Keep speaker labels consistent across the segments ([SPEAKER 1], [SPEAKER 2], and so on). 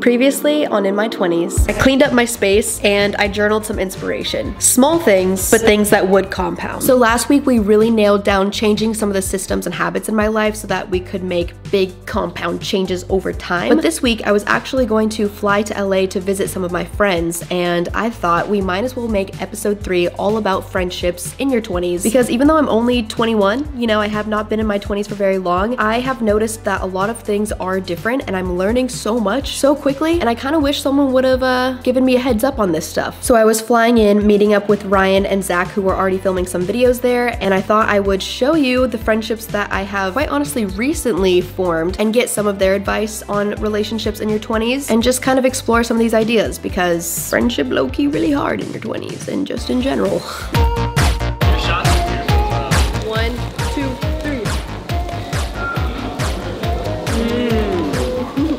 [SPEAKER 1] Previously on In My 20s, I cleaned up my space and I journaled some inspiration. Small things, but things that would compound. So last week we really nailed down changing some of the systems and habits in my life so that we could make big compound changes over time. But this week I was actually going to fly to LA to visit some of my friends and I thought we might as well make episode 3 all about friendships in your 20s because even though I'm only 21, you know, I have not been in my 20s for very long, I have noticed that a lot of things are different and I'm learning so much so quickly and I kind of wish someone would have uh, given me a heads up on this stuff. So I was flying in, meeting up with Ryan and Zach who were already filming some videos there and I thought I would show you the friendships that I have quite honestly recently formed and get some of their advice on relationships in your 20s and just kind of explore some of these ideas because friendship low-key really hard in your 20s and just in general.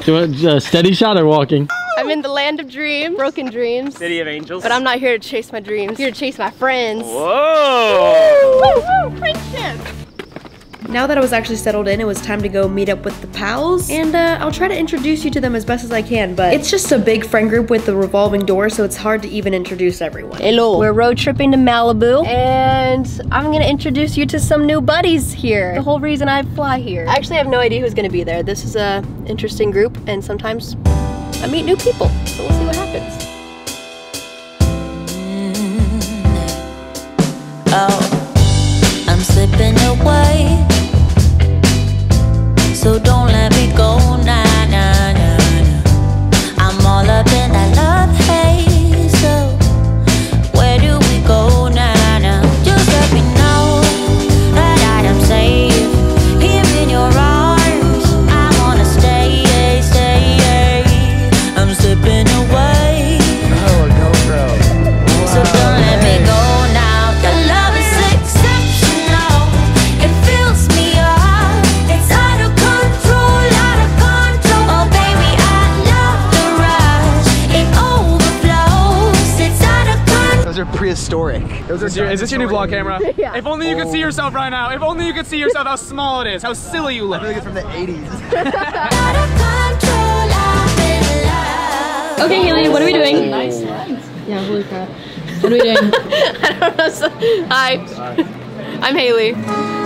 [SPEAKER 2] Do you want a steady shot or walking?
[SPEAKER 1] I'm in the land of dreams, broken dreams.
[SPEAKER 3] City of Angels.
[SPEAKER 1] But I'm not here to chase my dreams. I'm here to chase my friends.
[SPEAKER 3] Whoa!
[SPEAKER 1] Woo woo, friendship! Now that I was actually settled in, it was time to go meet up with the pals, and uh, I'll try to introduce you to them as best as I can, but it's just a big friend group with a revolving door, so it's hard to even introduce everyone. Hello. We're road tripping to Malibu, and I'm gonna introduce you to some new buddies here. The whole reason I fly here. I actually have no idea who's gonna be there. This is a interesting group, and sometimes I meet new people, so we'll see what happens.
[SPEAKER 4] Oh, I'm slipping away. So don't
[SPEAKER 5] Those are prehistoric. Those are
[SPEAKER 3] Is, your- is this your new vlog camera?
[SPEAKER 1] Yeah.
[SPEAKER 3] If only you could see oh. yourself right now. If only you could see yourself how small it is, how silly you look.
[SPEAKER 5] I feel like it's from the 80s.
[SPEAKER 4] Out of control. I'm in love.
[SPEAKER 1] Okay, Haley, what are we doing?
[SPEAKER 6] Nice Yeah, holy crap. What are we doing?
[SPEAKER 1] I don't know. so- Hi. I'm Haley.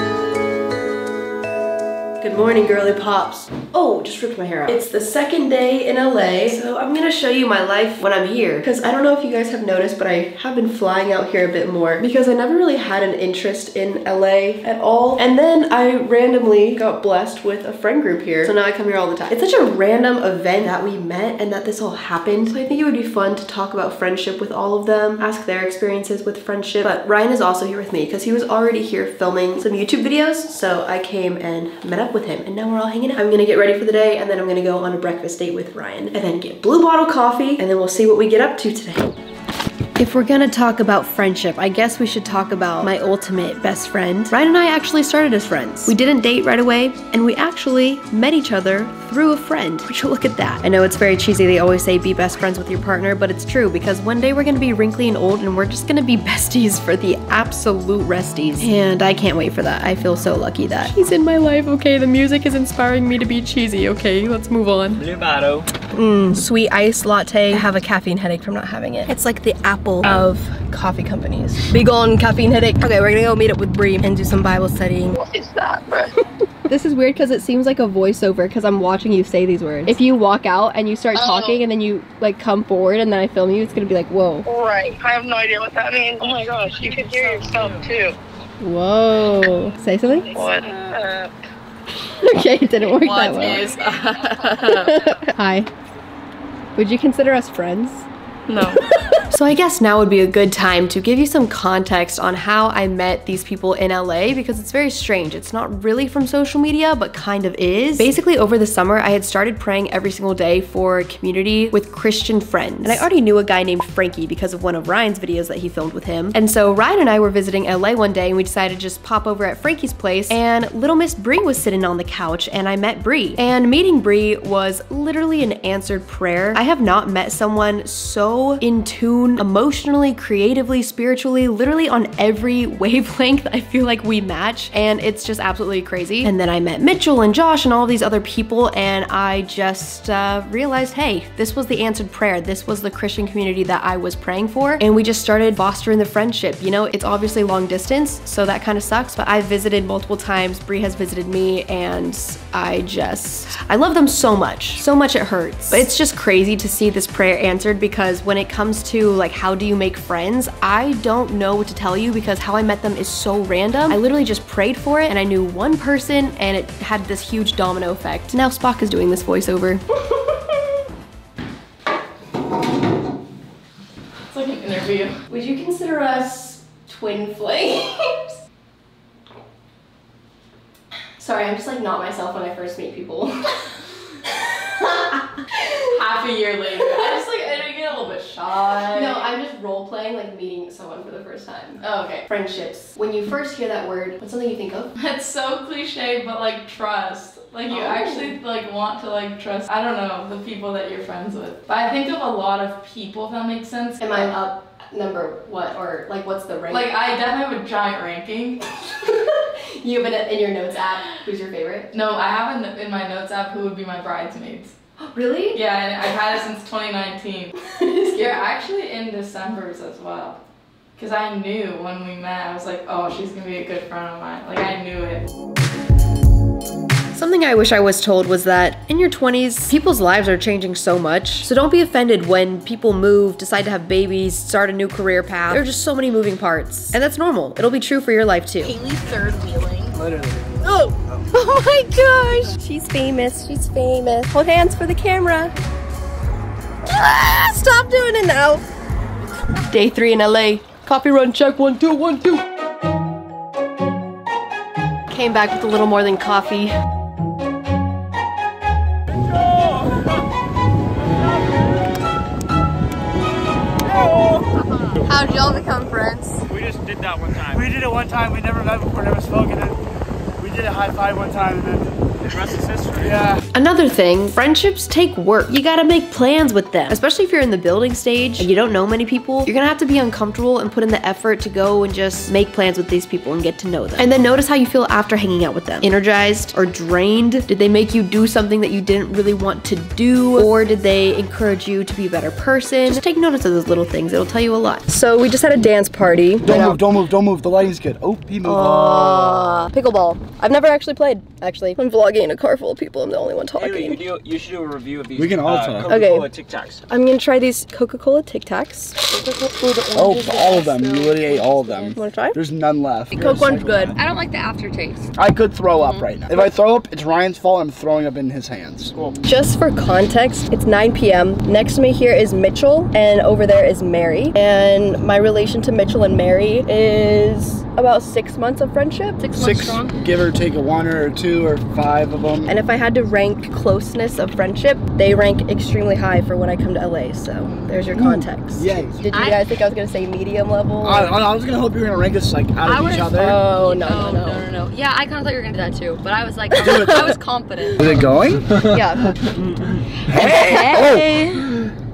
[SPEAKER 1] Good morning, girly pops. Oh, just ripped my hair out. It's the second day in LA, so I'm gonna show you my life when I'm here. Because I don't know if you guys have noticed, but I have been flying out here a bit more because I never really had an interest in LA at all. And then I randomly got blessed with a friend group here, so now I come here all the time. It's such a random event that we met and that this all happened. So I think it would be fun to talk about friendship with all of them, ask their experiences with friendship. But Ryan is also here with me because he was already here filming some YouTube videos, so I came and met up with him and now we're all hanging out. I'm gonna get ready for the day and then I'm gonna go on a breakfast date with Ryan and then get blue bottle coffee and then we'll see what we get up to today. If we're gonna talk about friendship, I guess we should talk about my ultimate best friend. Ryan and I actually started as friends. We didn't date right away, and we actually met each other through a friend. Would you look at that? I know it's very cheesy, they always say be best friends with your partner, but it's true because one day we're gonna be wrinkly and old and we're just gonna be besties for the absolute resties. And I can't wait for that. I feel so lucky that he's in my life. Okay, the music is inspiring me to be cheesy. Okay, let's move on.
[SPEAKER 3] Blue bottle.
[SPEAKER 1] Mm, sweet iced latte. I have a caffeine headache from not having it. It's like the apple of coffee companies. Big on caffeine headache. Okay, we're gonna go meet up with Bree and do some Bible studying. What is that, bro? this is weird because it seems like a voiceover because I'm watching you say these words. If you walk out and you start talking and then you like come forward and then I film you, it's gonna be like, whoa.
[SPEAKER 7] Right. I have no idea what that means. Oh my gosh, you can hear yourself too.
[SPEAKER 1] Whoa. Say something?
[SPEAKER 7] What? Uh,
[SPEAKER 1] okay, it didn't work that well. Hi. Would you consider us friends?
[SPEAKER 7] no.
[SPEAKER 1] So I guess now would be a good time to give you some context on how I met these people in LA because it's very strange. It's not really from social media, but kind of is. Basically, over the summer, I had started praying every single day for community with Christian friends. And I already knew a guy named Frankie because of one of Ryan's videos that he filmed with him. And so Ryan and I were visiting LA one day and we decided to just pop over at Frankie's place and little Miss Bree was sitting on the couch and I met Bree. And meeting Bree was literally an answered prayer. I have not met someone so in tune moon, emotionally, creatively, spiritually, literally on every wavelength. I feel like we match and it's just absolutely crazy. And then I met Mitchell and Josh and all these other people and I just uh, realized, hey, this was the answered prayer. This was the Christian community that I was praying for. And we just started fostering the friendship. You know, it's obviously long distance, so that kind of sucks, but I've visited multiple times. Bree has visited me and I just, I love them so much. So much it hurts. But it's just crazy to see this prayer answered because when it comes to like, how do you make friends? I don't know what to tell you because how I met them is so random. I literally just prayed for it and I knew one person and it had this huge domino effect. Now Spock is doing this voiceover.
[SPEAKER 6] It's like an interview.
[SPEAKER 1] Would you consider us twin flames? Sorry, I'm just like not myself when I first meet people.
[SPEAKER 6] Half a year later, little bit shy.
[SPEAKER 1] no, I'm just role playing like meeting someone for the first time.
[SPEAKER 6] Oh, okay.
[SPEAKER 1] Friendships. When you first hear that word, what's something you think of?
[SPEAKER 6] That's so cliche, but like trust. Like you
[SPEAKER 1] Oh.
[SPEAKER 6] actually like want to like trust. I don't know the people that you're friends with, but I think of a lot of people. If that makes sense.
[SPEAKER 1] Am I up number what or like what's the rank?
[SPEAKER 6] Like I definitely have a giant ranking.
[SPEAKER 1] you have it in your notes app. Who's your favorite?
[SPEAKER 6] No, I have in, in my notes app who would be my bridesmaids.
[SPEAKER 1] really?
[SPEAKER 6] Yeah, and I've had it since 2019. You're actually in December's as well. Because I knew when we met, I was like, oh, she's gonna be a good friend of mine. Like, I knew it.
[SPEAKER 1] Something I wish I was told was that in your 20s, people's lives are changing so much. So don't be offended when people move, decide to have babies, start a new career path. There are just so many moving parts. And that's normal. It'll be true for your life too.
[SPEAKER 5] Haley third wheeling. Literally.
[SPEAKER 1] Oh! Oh my gosh! She's famous. She's famous. Hold hands for the camera. Ah, stop doing it now. Day three in LA. Coffee run check. One, two, one, two. Came back with a little more than coffee. How'd y'all become friends?
[SPEAKER 3] We just did that one time.
[SPEAKER 8] We did it one time. We never met before, never spoken. Did a high five one time, and then
[SPEAKER 3] The rest is history.
[SPEAKER 8] yeah.
[SPEAKER 1] Another thing, friendships take work. You gotta make plans with them. Especially if you're in the building stage and you don't know many people, you're gonna have to be uncomfortable and put in the effort to go and just make plans with these people and get to know them. And then notice how you feel after hanging out with them. Energized or drained? Did they make you do something that you didn't really want to do? Or did they encourage you to be a better person? Just take notice of those little things. It'll tell you a lot. So we just had a dance party.
[SPEAKER 8] Don't move, don't move, don't move. The lighting's good. Oh, he moved.
[SPEAKER 1] Uh, pickleball. I've never actually played, actually. I'm vlogging in a car full of people. I'm the only one talking.
[SPEAKER 3] Haley, you, do, you should do a review of these.
[SPEAKER 8] We can all
[SPEAKER 3] uh,
[SPEAKER 8] talk.
[SPEAKER 3] Coca-Cola
[SPEAKER 1] Okay.
[SPEAKER 3] Tic Tacs.
[SPEAKER 1] I'm gonna try these Coca-Cola Tic Tacs.
[SPEAKER 8] oh, all of them. You literally ate all of them.
[SPEAKER 1] Wanna try?
[SPEAKER 8] There's none left.
[SPEAKER 1] The Coke one's good.
[SPEAKER 6] I don't like the aftertaste.
[SPEAKER 8] I could throw up right now. If I throw up, it's Ryan's fault. I'm throwing up in his hands. Cool.
[SPEAKER 1] Just for context, it's 9 p.m. Next to me here is Mitchell, and over there is Mary. And my relation to Mitchell and Mary is about six months of friendship. Six
[SPEAKER 8] Six, give or take a one or two or five of them.
[SPEAKER 1] And if I had to rank closeness of friendship, they rank extremely high for when I come to LA. So there's your context.
[SPEAKER 8] Yay.
[SPEAKER 1] Did you guys think I was gonna say medium level?
[SPEAKER 8] I, I was gonna hope you were gonna rank us like out of each other.
[SPEAKER 1] oh no
[SPEAKER 5] Oh,
[SPEAKER 1] no no.
[SPEAKER 5] no, no, no. Yeah, I kind of thought you were gonna do that too, but I was like, I was, I was confident.
[SPEAKER 8] Is it going?
[SPEAKER 1] Yeah.
[SPEAKER 8] hey! Oh!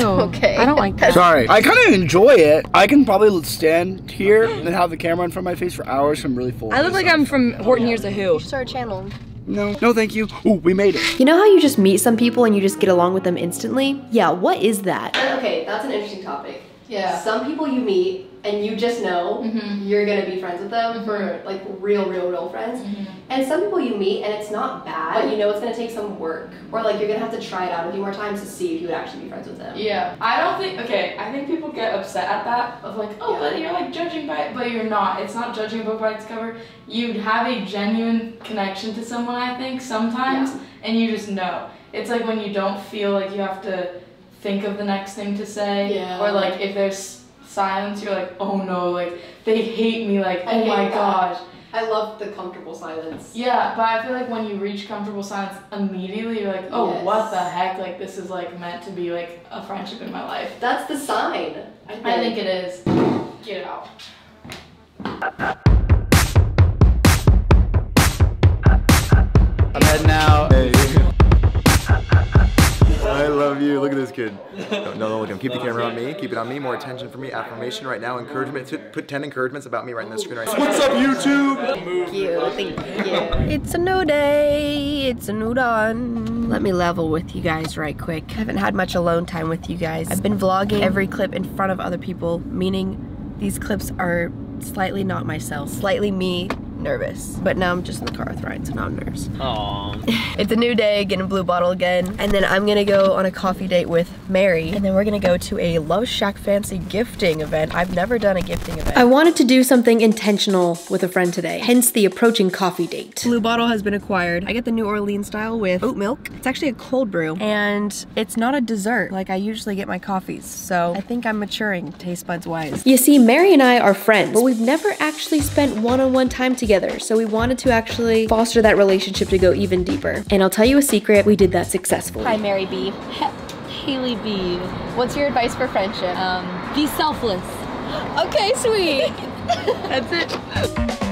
[SPEAKER 5] Ew.
[SPEAKER 1] Okay.
[SPEAKER 5] I don't like that.
[SPEAKER 8] sorry. I kind of enjoy it. I can probably stand here and have the camera in front of my face for hours. I'm really full.
[SPEAKER 5] I look like I'm from Horton Hears a Who.
[SPEAKER 1] Start a channel.
[SPEAKER 8] No, no, thank you. Ooh, we made it.
[SPEAKER 1] You know how you just meet some people and you just get along with them instantly? Yeah, what is that? Okay, that's an interesting topic.
[SPEAKER 6] Yeah.
[SPEAKER 1] Some people you meet and you just know mm-hmm. you're gonna be friends with them mm-hmm. for like real, real, real friends. Mm-hmm. And some people you meet and it's not bad, but you know it's gonna take some work. Or like you're gonna have to try it out a few more times to see if you would actually be friends with them.
[SPEAKER 6] Yeah, I don't think. Okay, I think people get upset at that of like, oh,
[SPEAKER 1] Yeah.
[SPEAKER 6] but you're like judging by, it, but you're not. It's not judging a book by its cover. You have a genuine connection to someone. I think sometimes, and you just know. It's like when you don't feel like you have to think of the next thing to say,
[SPEAKER 1] Yeah.
[SPEAKER 6] or like if there's silence, you're like, oh no, like they hate me. Like,
[SPEAKER 1] I
[SPEAKER 6] oh my
[SPEAKER 1] that.
[SPEAKER 6] gosh.
[SPEAKER 1] I love the comfortable silence.
[SPEAKER 6] Yeah, but I feel like when you reach comfortable silence immediately, you're like, oh,
[SPEAKER 1] Yes.
[SPEAKER 6] what the heck? Like this is like meant to be like a friendship in my life.
[SPEAKER 1] That's the sign. I think.
[SPEAKER 6] I think it is. Get out.
[SPEAKER 9] You. Look at this kid. No, no, look at him. Keep the camera on me. Keep it on me. More attention for me. Affirmation right now. Encouragement. Put 10 encouragements about me right in the screen right now. What's up, YouTube?
[SPEAKER 1] Thank you. Thank you. It's a new day. It's a new dawn. Let me level with you guys right quick. I haven't had much alone time with you guys. I've been vlogging every clip in front of other people, meaning these clips are slightly not myself, slightly me nervous. But now I'm just in the car with Ryan, so now I'm nervous.
[SPEAKER 2] Aww.
[SPEAKER 1] it's a new day, getting blue bottle again. And then I'm gonna go on a coffee date with Mary. And then we're gonna go to a Love Shack Fancy gifting event. I've never done a gifting event. I wanted to do something intentional with a friend today, hence the approaching coffee date. Blue bottle has been acquired. I get the New Orleans style with oat milk. It's actually a cold brew and it's not a dessert like I usually get my coffees. So I think I'm maturing taste buds wise. You see, Mary and I are friends, but we've never actually spent one-on-one -on -one time together. So we wanted to actually foster that relationship to go even deeper. And I'll tell you a secret, we did that successfully. Hi, Mary B.
[SPEAKER 5] Haley B.
[SPEAKER 1] What's your advice for friendship?
[SPEAKER 5] Um, be selfless.
[SPEAKER 1] Okay, sweet. That's it.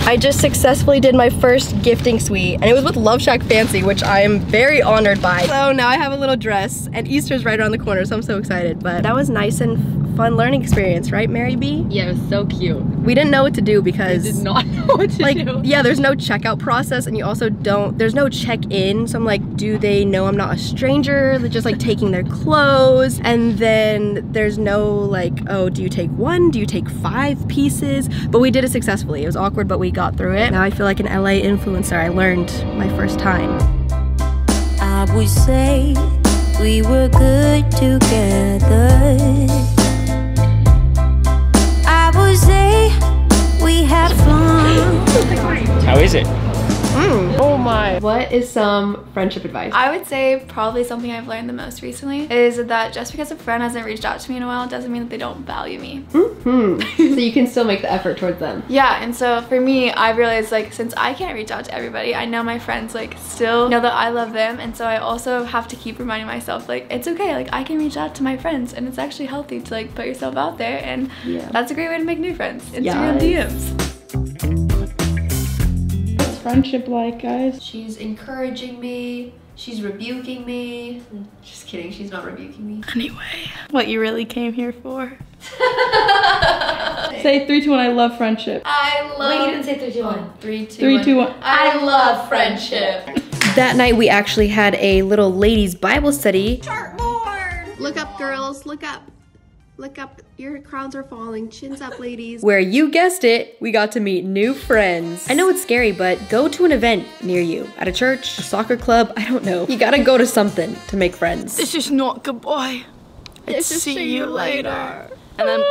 [SPEAKER 1] I just successfully did my first gifting suite and it was with Love Shack Fancy, which I am very honored by. So now I have a little dress and Easter's right around the corner, so I'm so excited. But that was nice and fun learning experience, right, Mary B?
[SPEAKER 5] Yeah, it was so cute.
[SPEAKER 1] We didn't know what to do because
[SPEAKER 5] we did not know what to
[SPEAKER 1] like,
[SPEAKER 5] do.
[SPEAKER 1] Yeah, there's no checkout process and you also don't, there's no check-in. So I'm like, do they know I'm not a stranger? They're just like taking their clothes. And then there's no like, oh, do you take one? Do you take five pieces? But we did it successfully. It was awkward, but we got through it. Now I feel like an LA influencer. I learned my first time.
[SPEAKER 4] I would say we were good together.
[SPEAKER 2] How is it?
[SPEAKER 1] Mm. Oh my. What is some friendship advice?
[SPEAKER 10] I would say probably something I've learned the most recently is that just because a friend hasn't reached out to me in a while doesn't mean that they don't value me.
[SPEAKER 1] Mm -hmm. so you can still make the effort towards them.
[SPEAKER 10] Yeah, and so for me, I realized like since I can't reach out to everybody, I know my friends like still know that I love them and so I also have to keep reminding myself like it's okay, like I can reach out to my friends and it's actually healthy to like put yourself out there and yeah. that's a great way to make new friends. Instagram yes. DMs
[SPEAKER 6] friendship like, guys?
[SPEAKER 1] She's encouraging me. She's rebuking me. Just kidding, she's not rebuking me.
[SPEAKER 6] Anyway, what you really came here for. say three, two, one. I love friendship.
[SPEAKER 1] I love.
[SPEAKER 5] Wait, you didn't say three, two, one.
[SPEAKER 1] Three, two,
[SPEAKER 6] three, one. Two, one.
[SPEAKER 1] I love friendship. that night, we actually had a little ladies' Bible study. Chartboard. Look up, girls. Look up. Look up, your crowns are falling. Chins up, ladies. Where you guessed it, we got to meet new friends. I know it's scary, but go to an event near you. At a church, a soccer club, I don't know. You gotta go to something to make friends.
[SPEAKER 6] This is not goodbye. It's see, see you later. later. And then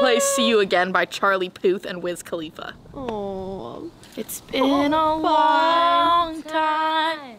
[SPEAKER 6] play See You Again by Charlie Puth and Wiz Khalifa.
[SPEAKER 1] Oh,
[SPEAKER 6] it's been a long time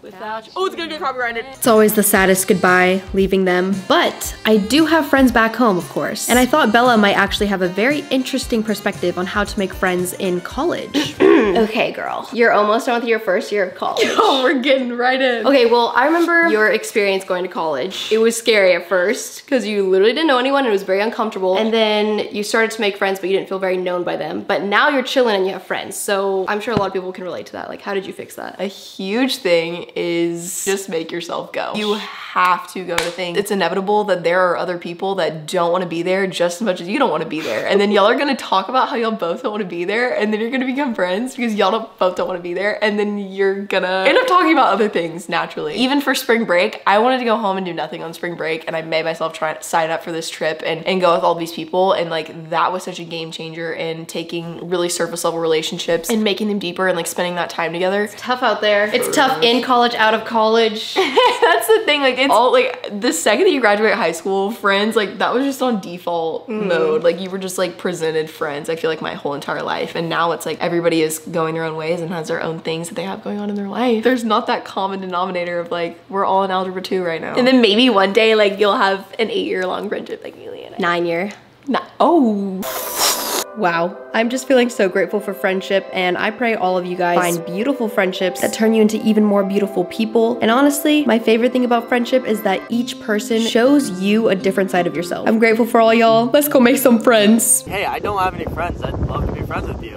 [SPEAKER 6] without you. Oh, it's gonna get copyrighted.
[SPEAKER 1] It's always the saddest goodbye, leaving them. But I do have friends back home, of course. And I thought Bella might actually have a very interesting perspective on how to make friends in college. okay, girl. You're almost done with your first year of college.
[SPEAKER 6] Oh, we're getting right in.
[SPEAKER 1] Okay, well, I remember your experience going to college. It was scary at first because you literally didn't know anyone and it was very uncomfortable. And then you started to make friends, but you didn't feel very known by them. But now you're chilling and you have friends. So I'm sure a lot of people can relate to that. Like, how did you fix that?
[SPEAKER 11] A huge thing is just make yourself go. You have to go to things. It's inevitable that there are other people that don't want to be there just as much as you don't want to be there. And then y'all are gonna talk about how y'all both don't want to be there and then you're gonna become friends because y'all don't, both don't want to be there and then you're gonna end up talking about other things naturally. Even for spring break, I wanted to go home and do nothing on spring break and I made myself try to sign up for this trip and, and go with all these people and like that was such a game changer in taking really surface level relationships and making them deeper and like spending that time together.
[SPEAKER 1] It's tough out there. It's tough in college, out of college.
[SPEAKER 11] That's the thing, like it's all like the second that you graduate high school, friends, like that was just on default mm. mode. Like you were just like presented friends, I feel like my whole entire life. And now it's like everybody is going their own ways and has their own things that they have going on in their life. There's not that common denominator of like, we're all in algebra two right now.
[SPEAKER 1] And then maybe one day like you'll have an eight year long friendship like Amelia and I. Nine year.
[SPEAKER 11] Not, oh.
[SPEAKER 1] Wow, I'm just feeling so grateful for friendship and I pray all of you guys find beautiful friendships that turn you into even more beautiful people. And honestly, my favorite thing about friendship is that each person shows you a different side of yourself. I'm grateful for all y'all. Let's go make some friends.
[SPEAKER 12] Hey, I don't have any friends. I'd love to be friends with you.